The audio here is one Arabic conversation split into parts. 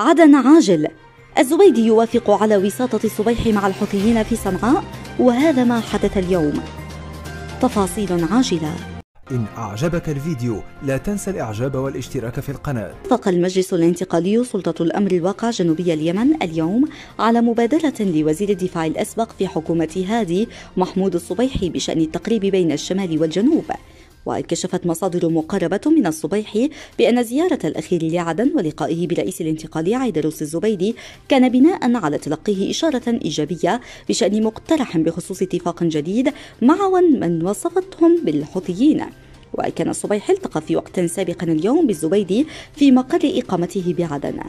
عدن عاجل. الزبيدي يوافق على وساطة الصبيح مع الحوثيين في صنعاء وهذا ما حدث اليوم. تفاصيل عاجلة. إن أعجبك الفيديو لا تنسى الإعجاب والاشتراك في القناة. اتفق المجلس الانتقالي سلطة الأمر الواقع جنوبي اليمن اليوم على مبادرة لوزير الدفاع الأسبق في حكومة هادي محمود الصبيحي بشأن التقريب بين الشمال والجنوب. وكشفت مصادر مقربة من الصبيحي بأن زيارة الأخير لعدن ولقائه برئيس الانتقالي عيدروس الزبيدي كان بناء على تلقيه إشارة إيجابية بشأن مقترح بخصوص اتفاق جديد مع من وصفتهم بالحوثيين. وكان الصبيحي التقى في وقت سابق اليوم بالزبيدي في مقر إقامته بعدن.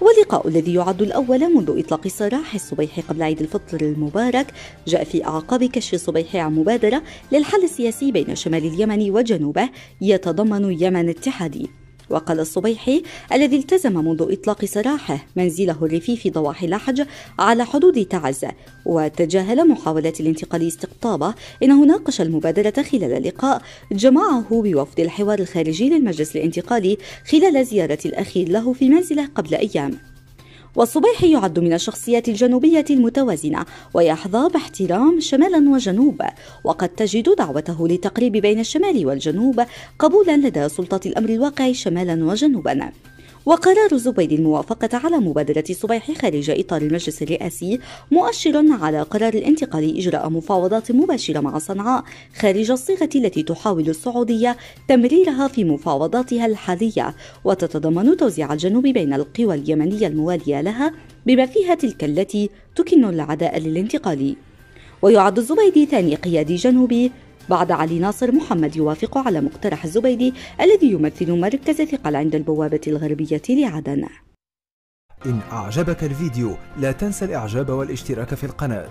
واللقاء الذي يعد الأول منذ إطلاق سراح الصبيحي قبل عيد الفطر المبارك جاء في أعقاب كشف الصبيحي عن مبادرة للحل السياسي بين شمال اليمن وجنوبه يتضمن يمن اتحادي وقال الصبيحي الذي التزم منذ إطلاق سراحه منزله الريفي ضواحي لحج على حدود تعز وتجاهل محاولات الانتقال استقطابه. إنه ناقش المبادرة خلال لقاء جمعه بوفد الحوار الخارجي للمجلس الانتقالي خلال زيارة الأخير له في منزله قبل أيام. والصبيحي يعد من الشخصيات الجنوبية المتوازنة ويحظى باحترام شمالا وجنوبا وقد تجد دعوته للتقريب بين الشمال والجنوب قبولا لدى سلطة الأمر الواقع شمالا وجنوبا. وقرار زبيد الموافقة على مبادرة صبيح خارج إطار المجلس الرئاسي مؤشر على قرار الانتقال إجراء مفاوضات مباشرة مع صنعاء خارج الصيغة التي تحاول السعودية تمريرها في مفاوضاتها الحالية. وتتضمن توزيع الجنوب بين القوى اليمنية الموالية لها بما فيها تلك التي تكن العداء للانتقال. ويعد الزبيدي ثاني قيادي جنوبي بعد علي ناصر محمد يوافق على مقترح الزبيدي الذي يمثل مركز ثقل عند البوابة الغربية لعدن. إن أعجبك الفيديو لا تنسى الإعجاب والاشتراك في القناة.